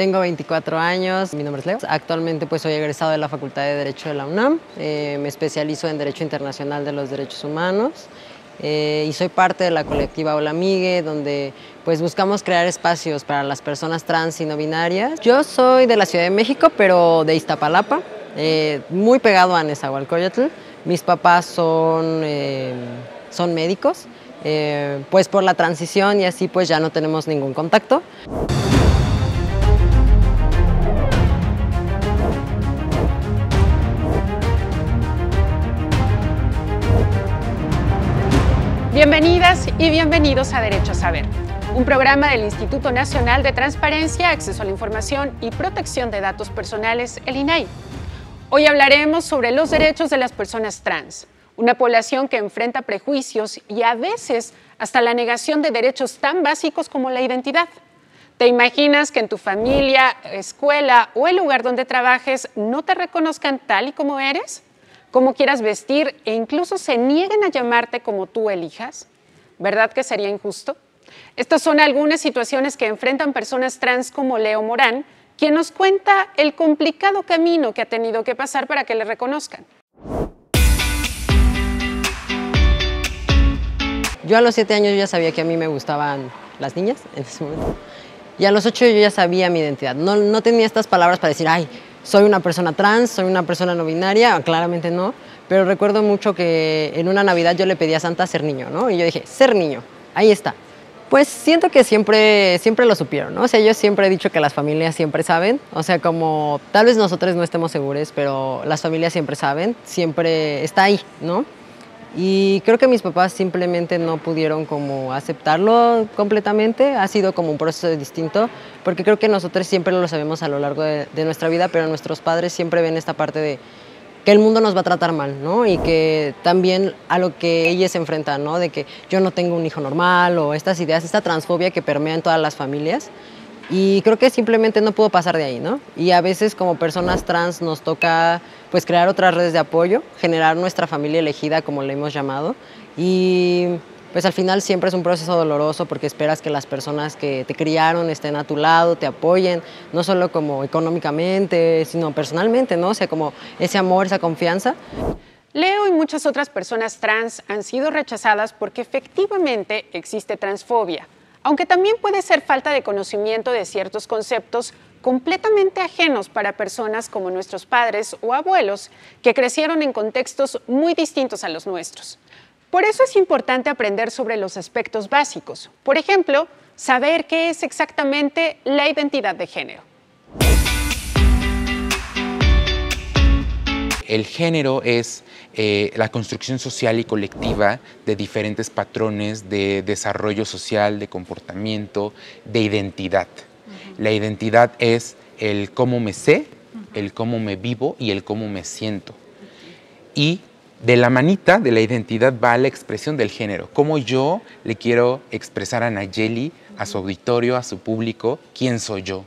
Tengo 24 años, mi nombre es Leo. Actualmente pues soy egresado de la Facultad de Derecho de la UNAM. Eh, me especializo en Derecho Internacional de los Derechos Humanos eh, y soy parte de la colectiva Hola Migue, donde pues buscamos crear espacios para las personas trans y no binarias. Yo soy de la Ciudad de México, pero de Iztapalapa, eh, muy pegado a Nezahualcóyotl. Mis papás son, son médicos, pues por la transición y así pues ya no tenemos ningún contacto. Bienvenidas y bienvenidos a Derecho a Saber, un programa del Instituto Nacional de Transparencia, Acceso a la Información y Protección de Datos Personales, el INAI. Hoy hablaremos sobre los derechos de las personas trans, una población que enfrenta prejuicios y a veces hasta la negación de derechos tan básicos como la identidad. ¿Te imaginas que en tu familia, escuela o el lugar donde trabajes no te reconozcan tal y como eres? Cómo quieras vestir e incluso se nieguen a llamarte como tú elijas? ¿Verdad que sería injusto? Estas son algunas situaciones que enfrentan personas trans como Leo Morán, quien nos cuenta el complicado camino que ha tenido que pasar para que le reconozcan. Yo a los siete años ya sabía que a mí me gustaban las niñas en ese momento. Y a los ocho yo ya sabía mi identidad. No, no tenía estas palabras para decir, ay, soy una persona trans, soy una persona no binaria, claramente no, pero recuerdo mucho que en una Navidad yo le pedí a Santa ser niño, ¿no? Y yo dije, ser niño, ahí está. Pues siento que siempre, siempre lo supieron, ¿no? O sea, yo siempre he dicho que las familias siempre saben, o sea, como tal vez nosotros no estemos seguros, pero las familias siempre saben, siempre está ahí, ¿no? Y creo que mis papás simplemente no pudieron como aceptarlo completamente, ha sido como un proceso distinto, porque creo que nosotros siempre lo sabemos a lo largo de, nuestra vida, pero nuestros padres siempre ven esta parte de que el mundo nos va a tratar mal, ¿no? Y que también a lo que ellas se enfrentan, ¿no? De que yo no tengo un hijo normal o estas ideas, esta transfobia que permea en todas las familias. Y creo que simplemente no puedo pasar de ahí, ¿no? Y a veces como personas trans nos toca pues crear otras redes de apoyo, generar nuestra familia elegida como le hemos llamado y pues al final siempre es un proceso doloroso porque esperas que las personas que te criaron estén a tu lado, te apoyen, no solo como económicamente, sino personalmente, ¿no? O sea, como ese amor, esa confianza. Leo y muchas otras personas trans han sido rechazadas porque efectivamente existe transfobia aunque también puede ser falta de conocimiento de ciertos conceptos completamente ajenos para personas como nuestros padres o abuelos que crecieron en contextos muy distintos a los nuestros. Por eso es importante aprender sobre los aspectos básicos. Por ejemplo, saber qué es exactamente la identidad de género. El género es eh, la construcción social y colectiva de diferentes patrones de desarrollo social, de comportamiento, de identidad. La identidad es el cómo me sé, el cómo me vivo y el cómo me siento. Y de la manita de la identidad va la expresión del género, cómo yo le quiero expresar a Nayeli, a su auditorio, a su público, quién soy yo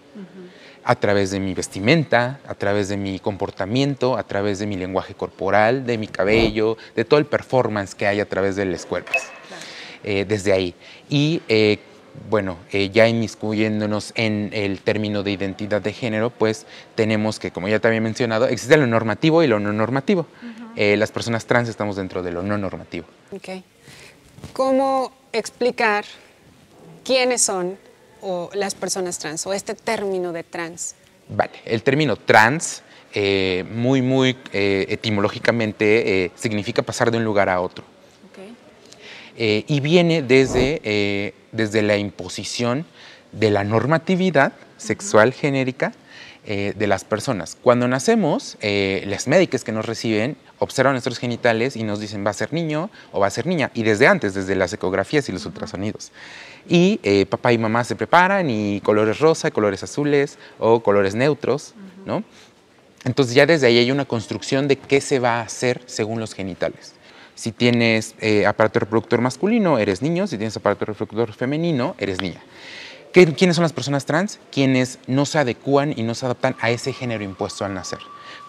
a través de mi vestimenta, a través de mi comportamiento, a través de mi lenguaje corporal, de mi cabello, de todo el performance que hay a través de los cuerpos. Eh, desde ahí. Y eh, bueno, eh, ya inmiscuyéndonos en el término de identidad de género, pues tenemos que, como ya te había mencionado, existe lo normativo y lo no normativo. las personas trans estamos dentro de lo no normativo. Okay. ¿Cómo explicar quiénes son o las personas trans o este término de trans? Vale, el término trans, eh, muy, muy eh, etimológicamente, eh, significa pasar de un lugar a otro. y viene desde, desde la imposición de la normatividad sexual genérica de las personas. Cuando nacemos, las médicas que nos reciben observan nuestros genitales y nos dicen va a ser niño o va a ser niña, y desde antes, desde las ecografías y los ultrasonidos y eh, papá y mamá se preparan y colores rosa, colores azules o colores neutros, ¿no? Entonces ya desde ahí hay una construcción de qué se va a hacer según los genitales. Si tienes eh, aparato reproductor masculino, eres niño. Si tienes aparato reproductor femenino, eres niña. ¿Quiénes son las personas trans? Quienes no se adecúan y no se adaptan a ese género impuesto al nacer.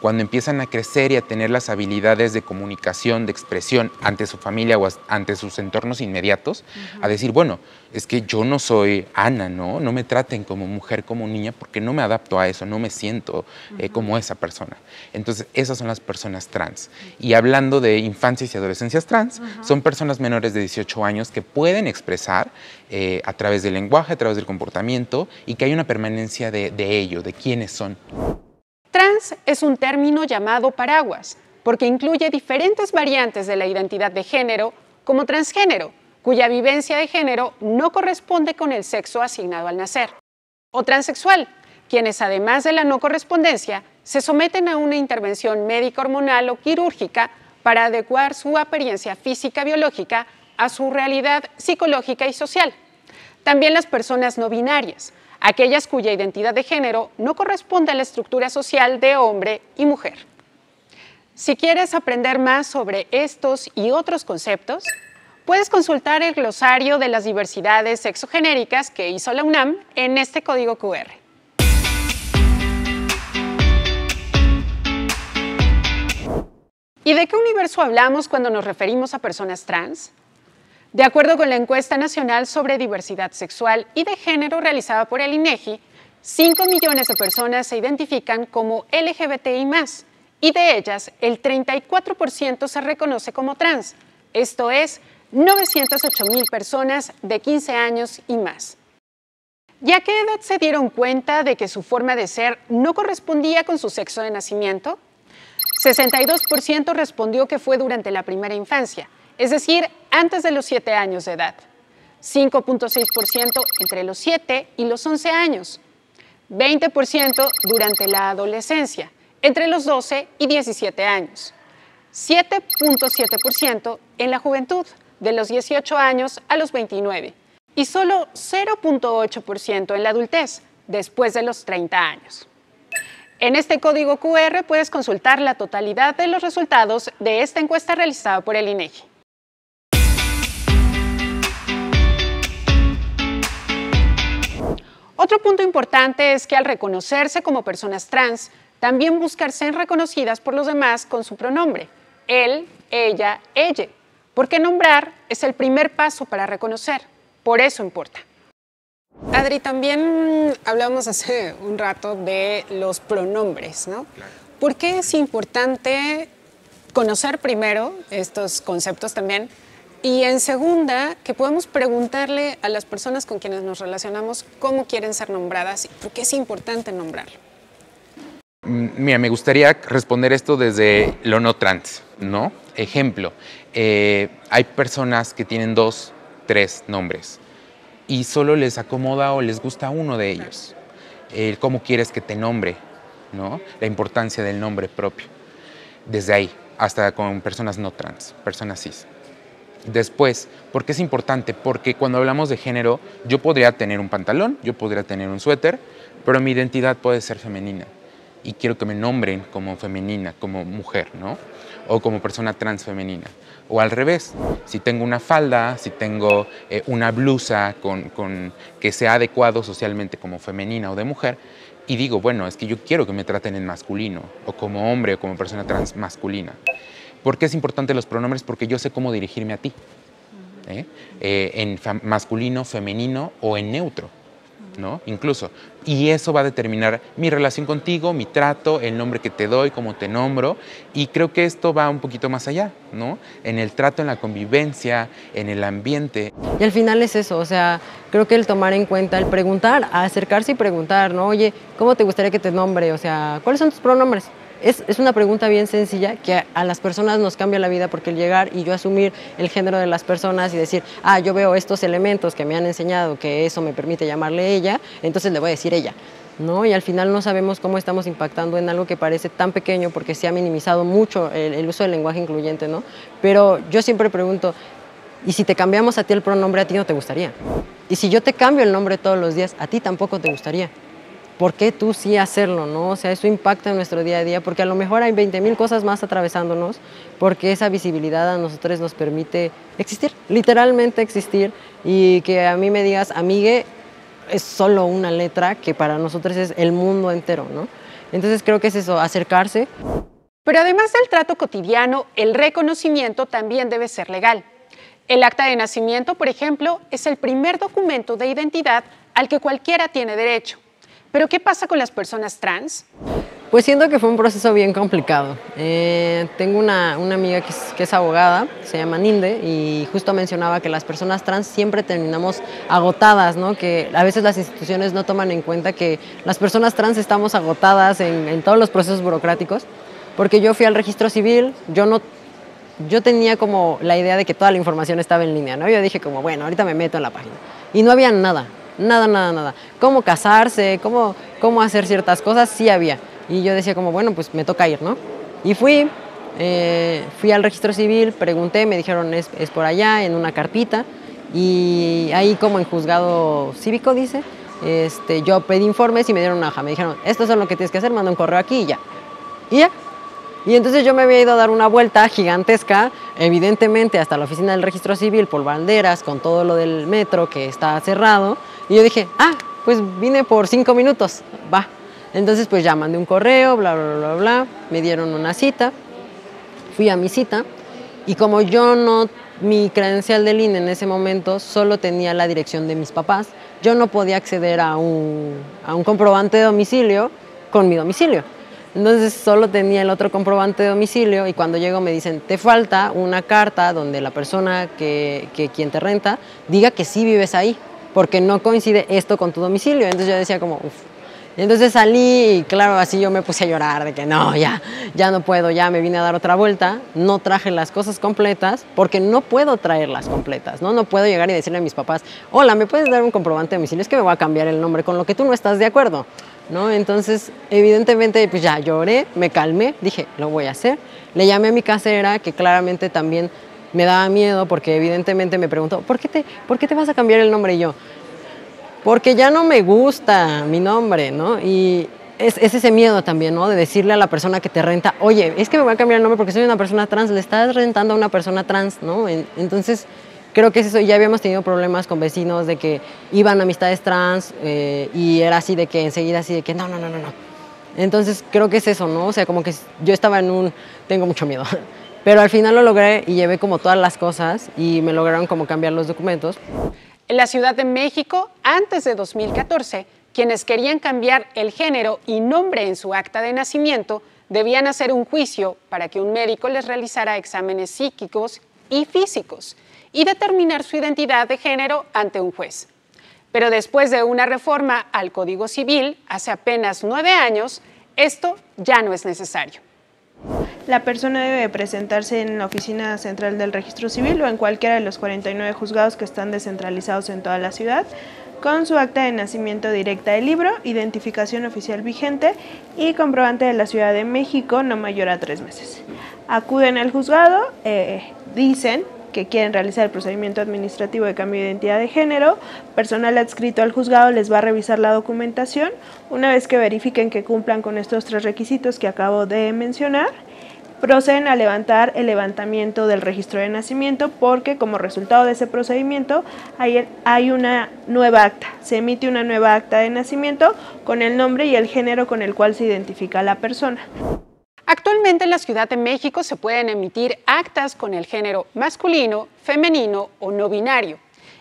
Cuando empiezan a crecer y a tener las habilidades de comunicación, de expresión ante su familia o ante sus entornos inmediatos, a decir, bueno, es que yo no soy Ana, ¿no? No me traten como mujer, como niña, porque no me adapto a eso, no me siento eh, como esa persona. Entonces, esas son las personas trans. Y hablando de infancias y adolescencias trans, son personas menores de 18 años que pueden expresar eh, a través del lenguaje, a través del comportamiento, y que hay una permanencia de, de ello, de quiénes son. Es un término llamado paraguas, porque incluye diferentes variantes de la identidad de género, como transgénero, cuya vivencia de género no corresponde con el sexo asignado al nacer. O transexual, quienes además de la no correspondencia, se someten a una intervención médica hormonal o quirúrgica para adecuar su apariencia física biológica a su realidad psicológica y social. También las personas no binarias, aquellas cuya identidad de género no corresponde a la estructura social de hombre y mujer. Si quieres aprender más sobre estos y otros conceptos, Puedes consultar el glosario de las diversidades sexogenéricas que hizo la UNAM en este código QR. ¿Y de qué universo hablamos cuando nos referimos a personas trans? De acuerdo con la encuesta nacional sobre diversidad sexual y de género realizada por el INEGI, 5 millones de personas se identifican como LGBTI+, y de ellas el 34% se reconoce como trans, esto es, 908 mil personas de 15 años y más. ¿Y a qué edad se dieron cuenta de que su forma de ser no correspondía con su sexo de nacimiento? 62% respondió que fue durante la primera infancia, es decir, antes de los 7 años de edad. 5.6% entre los 7 y los 11 años. 20% durante la adolescencia, entre los 12 y 17 años. 7.7% en la juventud de los 18 años a los 29 y solo 0.8% en la adultez después de los 30 años. En este código QR puedes consultar la totalidad de los resultados de esta encuesta realizada por el INEGI. Otro punto importante es que al reconocerse como personas trans, también buscar ser reconocidas por los demás con su pronombre, él, ella, ella porque nombrar es el primer paso para reconocer, por eso importa. Adri, también hablamos hace un rato de los pronombres, ¿no? ¿Por qué es importante conocer primero estos conceptos también? Y en segunda, que podemos preguntarle a las personas con quienes nos relacionamos cómo quieren ser nombradas y por qué es importante nombrarlo. Mm, mira, me gustaría responder esto desde lo no trans, ¿no? Ejemplo, eh, hay personas que tienen dos, tres nombres y solo les acomoda o les gusta uno de ellos. cómo quieres que te nombre, ¿no? La importancia del nombre propio. Desde ahí, hasta con personas no trans, personas cis. Después, ¿por qué es importante? Porque cuando hablamos de género, yo podría tener un pantalón, yo podría tener un suéter, pero mi identidad puede ser femenina y quiero que me nombren como femenina, como mujer, ¿no? O como persona transfemenina. O al revés, si tengo una falda, si tengo eh, una blusa con, que sea adecuado socialmente como femenina o de mujer, y digo, bueno, es que yo quiero que me traten en masculino, o como hombre o como persona trans masculina. ¿Por qué es importante los pronombres? Porque yo sé cómo dirigirme a ti, ¿eh? Eh, en masculino, femenino o en neutro. ¿no? Incluso. Y eso va a determinar mi relación contigo, mi trato, el nombre que te doy, cómo te nombro. Y creo que esto va un poquito más allá, ¿no? En el trato, en la convivencia, en el ambiente. Y al final es eso, o sea, creo que el tomar en cuenta, el preguntar, acercarse y preguntar, ¿no? Oye, ¿cómo te gustaría que te nombre? O sea, ¿cuáles son tus pronombres? Es, una pregunta bien sencilla que a, las personas nos cambia la vida porque el llegar y yo asumir el género de las personas y decir, ah, yo veo estos elementos que me han enseñado que eso me permite llamarle ella, entonces le voy a decir ella. ¿no? Y al final no sabemos cómo estamos impactando en algo que parece tan pequeño porque se ha minimizado mucho el, uso del lenguaje incluyente, ¿no? Pero yo siempre pregunto, ¿y si te cambiamos a ti el pronombre, a ti no te gustaría? Y si yo te cambio el nombre todos los días, a ti tampoco te gustaría. ¿Por qué tú sí hacerlo? ¿no? O sea, eso impacta en nuestro día a día, porque a lo mejor hay 20 mil cosas más atravesándonos, porque esa visibilidad a nosotros nos permite existir, literalmente existir, y que a mí me digas, amigue, es solo una letra que para nosotros es el mundo entero, ¿no? Entonces creo que es eso, acercarse. Pero además del trato cotidiano, el reconocimiento también debe ser legal. El acta de nacimiento, por ejemplo, es el primer documento de identidad al que cualquiera tiene derecho. Pero ¿qué pasa con las personas trans? Pues siento que fue un proceso bien complicado. Eh, tengo una, amiga que es, que es, abogada, se llama Ninde, y justo mencionaba que las personas trans siempre terminamos agotadas, ¿no? que a veces las instituciones no toman en cuenta que las personas trans estamos agotadas en, en todos los procesos burocráticos, porque yo fui al registro civil, yo no yo tenía como la idea de que toda la información estaba en línea, ¿no? Yo dije como, bueno, ahorita me meto en la página. Y no había nada, nada, nada, nada. Cómo casarse, cómo, cómo hacer ciertas cosas, sí había. Y yo decía como, bueno, pues me toca ir, ¿no? Y fui, eh, fui al registro civil, pregunté, me dijeron es, es, por allá, en una carpita, y ahí como en juzgado cívico dice, este, yo pedí informes y me dieron una hoja, me dijeron, esto es lo que tienes que hacer, manda un correo aquí y ya. Y ya. Y entonces yo me había ido a dar una vuelta gigantesca, evidentemente hasta la oficina del registro civil por banderas, con todo lo del metro que está cerrado, y yo dije, ah, pues vine por cinco minutos, va. Entonces pues ya mandé un correo, bla, bla, bla, bla, me dieron una cita, fui a mi cita y como yo no, mi credencial del INE en ese momento solo tenía la dirección de mis papás, yo no podía acceder a un, a un comprobante de domicilio con mi domicilio. Entonces solo tenía el otro comprobante de domicilio y cuando llego me dicen, te falta una carta donde la persona que, quien te renta diga que sí vives ahí, porque no coincide esto con tu domicilio. Entonces yo decía como, uff, entonces salí y claro, así yo me puse a llorar de que no, ya, ya no puedo, ya me vine a dar otra vuelta, no traje las cosas completas porque no puedo traerlas completas, ¿no? No puedo llegar y decirle a mis papás, hola, ¿me puedes dar un comprobante de domicilio? Es que me voy a cambiar el nombre con lo que tú no estás de acuerdo, ¿no? Entonces, evidentemente, pues ya lloré, me calmé, dije, lo voy a hacer. Le llamé a mi casera, que claramente también me daba miedo porque evidentemente me preguntó, ¿por qué te, ¿por qué te vas a cambiar el nombre? Y yo, porque ya no me gusta mi nombre, ¿no? Y es, ese miedo también, ¿no? De decirle a la persona que te renta, oye, es que me voy a cambiar el nombre porque soy una persona trans, le estás rentando a una persona trans, ¿no? Entonces, creo que es eso. Ya habíamos tenido problemas con vecinos de que iban amistades trans eh, y era así de que enseguida así de que no, no, no, no, no. Entonces, creo que es eso, ¿no? O sea, como que yo estaba en un, tengo mucho miedo. Pero al final lo logré y llevé como todas las cosas y me lograron como cambiar los documentos. En la Ciudad de México, antes de 2014, quienes querían cambiar el género y nombre en su acta de nacimiento debían hacer un juicio para que un médico les realizara exámenes psíquicos y físicos y determinar su identidad de género ante un juez. Pero después de una reforma al Código Civil hace apenas nueve años, esto ya no es necesario. La persona debe presentarse en la oficina central del registro civil o en cualquiera de los 49 juzgados que están descentralizados en toda la ciudad con su acta de nacimiento directa del libro, identificación oficial vigente y comprobante de la Ciudad de México no mayor a tres meses. Acuden al juzgado, eh, dicen que quieren realizar el procedimiento administrativo de cambio de identidad de género, personal adscrito al juzgado les va a revisar la documentación, una vez que verifiquen que cumplan con estos tres requisitos que acabo de mencionar, proceden a levantar el levantamiento del registro de nacimiento porque como resultado de ese procedimiento hay, hay, una nueva acta, se emite una nueva acta de nacimiento con el nombre y el género con el cual se identifica la persona. Actualmente en la Ciudad de México se pueden emitir actas con el género masculino, femenino o no binario.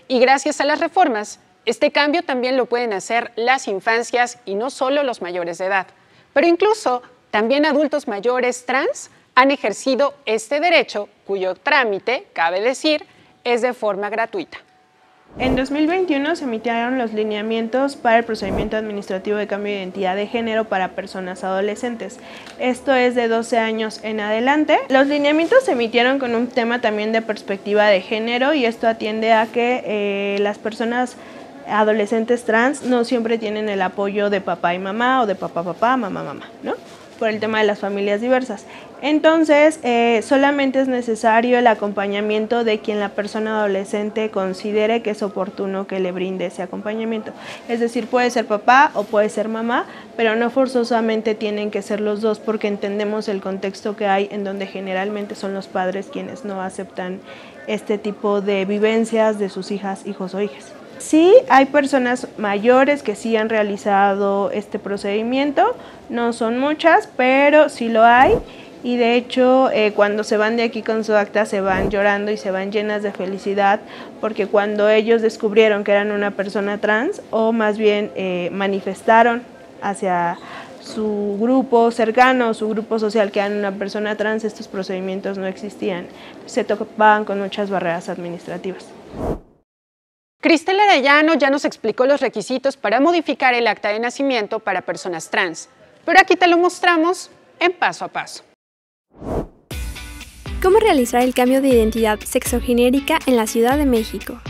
Y gracias a las reformas, este cambio también lo pueden hacer las infancias y no solo los mayores de edad, pero incluso también adultos mayores trans han ejercido este derecho cuyo trámite, cabe decir, es de forma gratuita. En 2021 se emitieron los lineamientos para el procedimiento administrativo de cambio de identidad de género para personas adolescentes. Esto es de 12 años en adelante. Los lineamientos se emitieron con un tema también de perspectiva de género y esto atiende a que eh, las personas adolescentes trans no siempre tienen el apoyo de papá y mamá o de papá, papá, mamá, mamá, ¿no? Por el tema de las familias diversas. Entonces, eh, solamente es necesario el acompañamiento de quien la persona adolescente considere que es oportuno que le brinde ese acompañamiento. Es decir, puede ser papá o puede ser mamá, pero no forzosamente tienen que ser los dos porque entendemos el contexto que hay en donde generalmente son los padres quienes no aceptan este tipo de vivencias de sus hijas, hijos o hijas. Sí, hay personas mayores que sí han realizado este procedimiento, no son muchas, pero sí lo hay. Y de hecho, eh, cuando se van de aquí con su acta, se van llorando y se van llenas de felicidad, porque cuando ellos descubrieron que eran una persona trans, o más bien eh, manifestaron hacia su grupo cercano, su grupo social que eran una persona trans, estos procedimientos no existían. Se topaban con muchas barreras administrativas. Cristel Arellano ya nos explicó los requisitos para modificar el acta de nacimiento para personas trans, pero aquí te lo mostramos en paso a paso. ¿Cómo realizar el cambio de identidad sexogenérica en la Ciudad de México?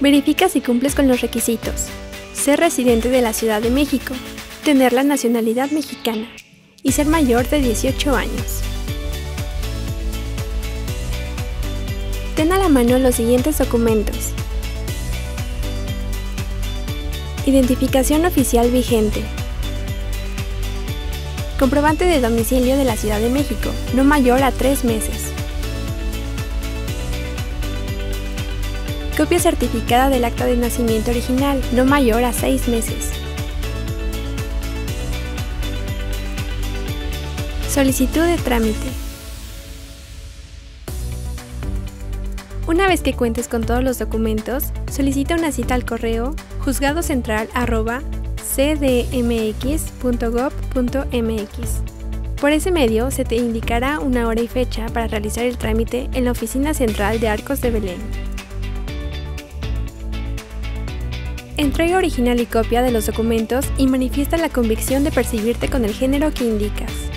Verifica si cumples con los requisitos. Ser residente de la Ciudad de México, tener la nacionalidad mexicana y ser mayor de 18 años. Ten a la mano los siguientes documentos. Identificación oficial vigente. Comprobante de domicilio de la Ciudad de México, no mayor a tres meses. Copia certificada del acta de nacimiento original, no mayor a seis meses. Solicitud de trámite. Una vez que cuentes con todos los documentos, solicita una cita al correo juzgadocentral.cdmx.gov.mx. Por ese medio se te indicará una hora y fecha para realizar el trámite en la Oficina Central de Arcos de Belén. Entrega original y copia de los documentos y manifiesta la convicción de percibirte con el género que indicas.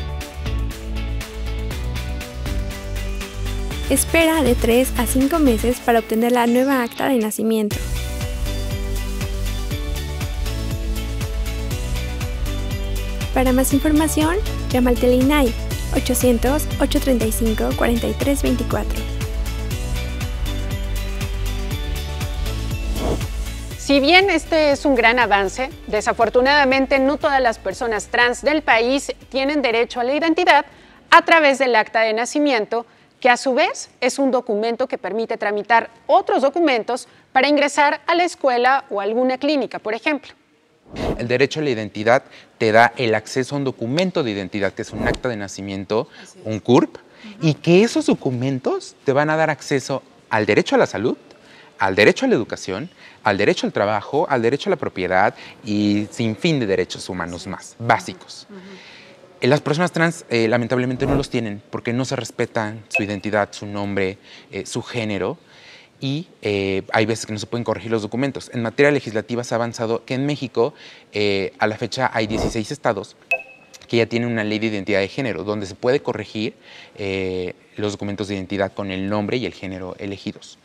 Espera de 3 a 5 meses para obtener la nueva acta de nacimiento. Para más información, llama al Telinai 800-835-4324. Si bien este es un gran avance, desafortunadamente no todas las personas trans del país tienen derecho a la identidad a través del acta de nacimiento que a su vez es un documento que permite tramitar otros documentos para ingresar a la escuela o alguna clínica, por ejemplo. El derecho a la identidad te da el acceso a un documento de identidad, que es un acta de nacimiento, un CURP, y que esos documentos te van a dar acceso al derecho a la salud, al derecho a la educación, al derecho al trabajo, al derecho a la propiedad y sin fin de derechos humanos más básicos. Eh, las personas trans eh, lamentablemente no los tienen porque no se respetan su identidad, su nombre, eh, su género y hay veces que no se pueden corregir los documentos. En materia legislativa se ha avanzado que en México a la fecha hay 16 estados que ya tienen una ley de identidad de género donde se puede corregir los documentos de identidad con el nombre y el género elegidos.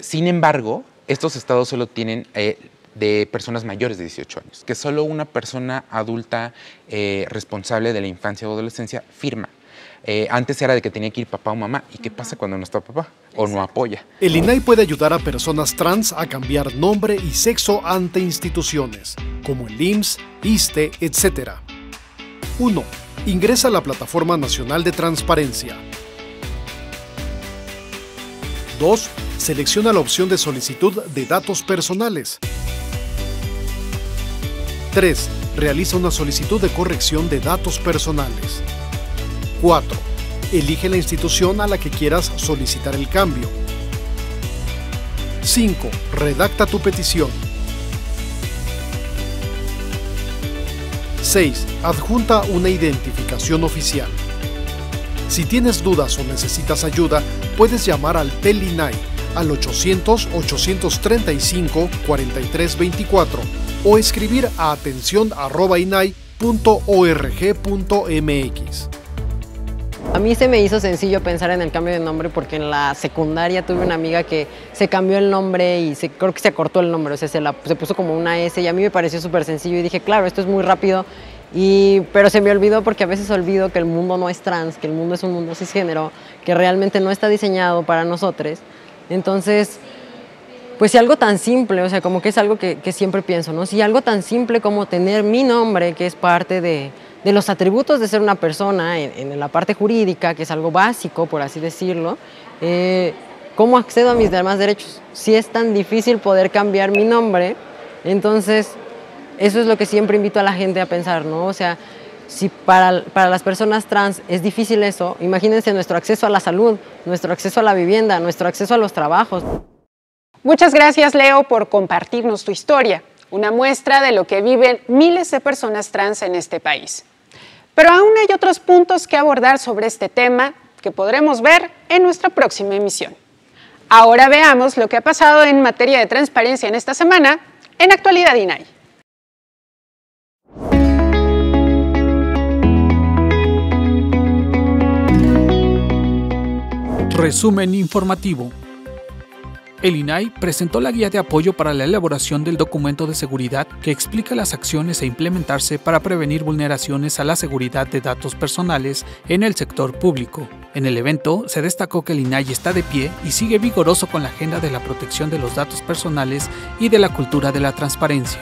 sin embargo, estos estados solo tienen de personas mayores de 18 años, que solo una persona adulta eh, responsable de la infancia o adolescencia firma. Eh, antes era de que tenía que ir papá o mamá. ¿Y qué pasa cuando no está papá o no apoya? El INAI puede ayudar a personas trans a cambiar nombre y sexo ante instituciones, como el IMSS, ISTE, etc. 1. Ingresa a la Plataforma Nacional de Transparencia. 2. Selecciona la opción de solicitud de datos personales. 3. Realiza una solicitud de corrección de datos personales. 4. Elige la institución a la que quieras solicitar el cambio. 5. Redacta tu petición. 6. Adjunta una identificación oficial. Si tienes dudas o necesitas ayuda, puedes llamar al TELINAI al 800-835-4324 o escribir a atención.inai.org.mx. A mí se me hizo sencillo pensar en el cambio de nombre porque en la secundaria tuve una amiga que se cambió el nombre y creo que se acortó el nombre, o sea, se, la, se puso como una S y a mí me pareció súper sencillo y dije, claro, esto es muy rápido, y, pero se me olvidó porque a veces olvido que el mundo no es trans, que el mundo es un mundo cisgénero, que realmente no está diseñado para nosotros. Entonces, pues si algo tan simple, o sea, como que es algo que, siempre pienso, ¿no? Si algo tan simple como tener mi nombre, que es parte de, de los atributos de ser una persona en, la parte jurídica, que es algo básico, por así decirlo, eh, ¿cómo accedo a mis demás derechos? Si es tan difícil poder cambiar mi nombre, entonces eso es lo que siempre invito a la gente a pensar, ¿no? O sea, si para, para, las personas trans es difícil eso, imagínense nuestro acceso a la salud, nuestro acceso a la vivienda, nuestro acceso a los trabajos. Muchas gracias, Leo, por compartirnos tu historia, una muestra de lo que viven miles de personas trans en este país. Pero aún hay otros puntos que abordar sobre este tema que podremos ver en nuestra próxima emisión. Ahora veamos lo que ha pasado en materia de transparencia en esta semana en Actualidad INAI. Resumen informativo. El INAI presentó la guía de apoyo para la elaboración del documento de seguridad que explica las acciones a implementarse para prevenir vulneraciones a la seguridad de datos personales en el sector público. En el evento se destacó que el INAI está de pie y sigue vigoroso con la agenda de la protección de los datos personales y de la cultura de la transparencia.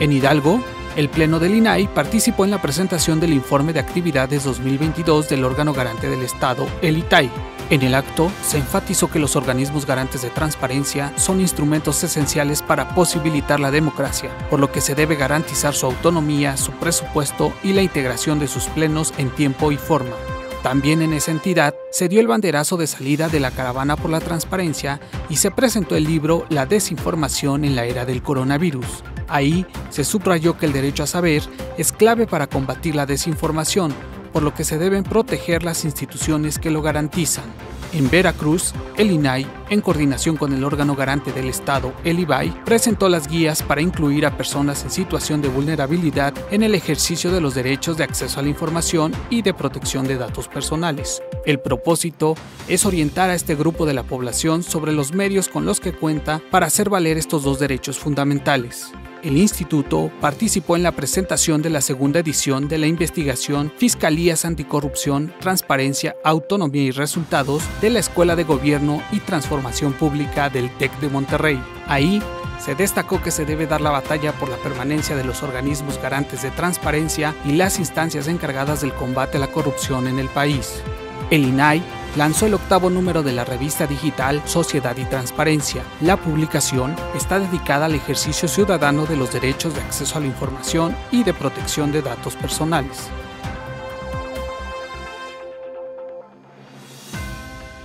En Hidalgo, el Pleno del INAI participó en la presentación del informe de actividades 2022 del órgano garante del Estado, el ITAI, en el acto se enfatizó que los organismos garantes de transparencia son instrumentos esenciales para posibilitar la democracia, por lo que se debe garantizar su autonomía, su presupuesto y la integración de sus plenos en tiempo y forma. También en esa entidad se dio el banderazo de salida de la caravana por la transparencia y se presentó el libro La desinformación en la era del coronavirus. Ahí se subrayó que el derecho a saber es clave para combatir la desinformación, por lo que se deben proteger las instituciones que lo garantizan. En Veracruz, el INAI, en coordinación con el órgano garante del Estado, el IBAI, presentó las guías para incluir a personas en situación de vulnerabilidad en el ejercicio de los derechos de acceso a la información y de protección de datos personales. El propósito es orientar a este grupo de la población sobre los medios con los que cuenta para hacer valer estos dos derechos fundamentales el instituto participó en la presentación de la segunda edición de la investigación Fiscalías Anticorrupción, Transparencia, Autonomía y Resultados de la Escuela de Gobierno y Transformación Pública del TEC de Monterrey. Ahí se destacó que se debe dar la batalla por la permanencia de los organismos garantes de transparencia y las instancias encargadas del combate a la corrupción en el país. El INAI lanzó el octavo número de la revista digital Sociedad y Transparencia. La publicación está dedicada al ejercicio ciudadano de los derechos de acceso a la información y de protección de datos personales.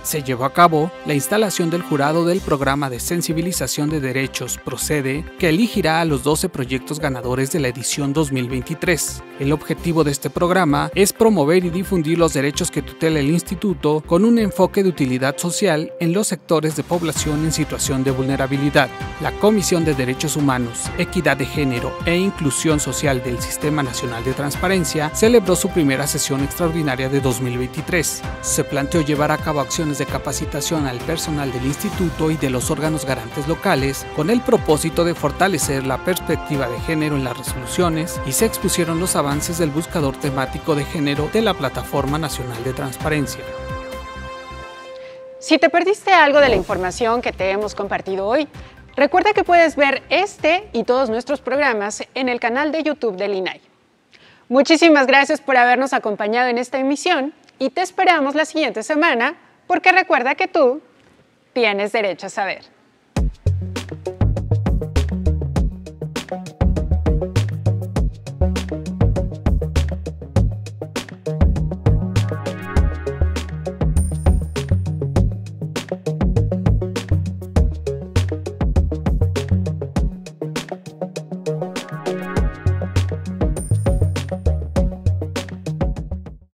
Se llevó a cabo la instalación del jurado del programa de sensibilización de derechos Procede, que elegirá a los 12 proyectos ganadores de la edición 2023. El objetivo de este programa es promover y difundir los derechos que tutela el instituto con un enfoque de utilidad social en los sectores de población en situación de vulnerabilidad. La Comisión de Derechos Humanos, Equidad de Género e Inclusión Social del Sistema Nacional de Transparencia celebró su primera sesión extraordinaria de 2023. Se planteó llevar a cabo acciones de capacitación al personal del instituto y de los órganos garantes locales con el propósito de fortalecer la perspectiva de género en las resoluciones y se expusieron los avances del buscador temático de género de la Plataforma Nacional de Transparencia. Si te perdiste algo de la información que te hemos compartido hoy, recuerda que puedes ver este y todos nuestros programas en el canal de YouTube del INAI. Muchísimas gracias por habernos acompañado en esta emisión y te esperamos la siguiente semana porque recuerda que tú tienes derecho a saber.